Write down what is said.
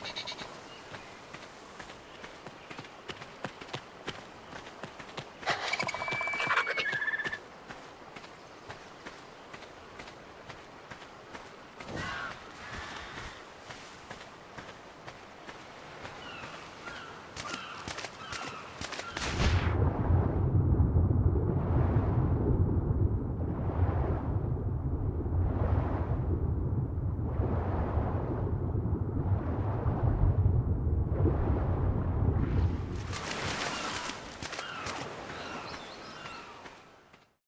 you